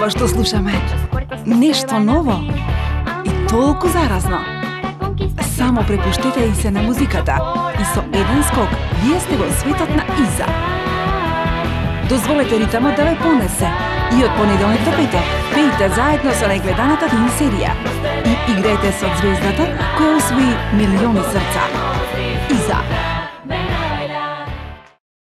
ова што слушаме. Нешто ново и толку заразно. Само препуштете и се на музиката и со еден скок вие сте во светот на Иза. Дозволете ритамот да ве понесе и од понеделник до петок пејте заедно со најгледаната филм серија и играјте со звездата која освои милиони срца.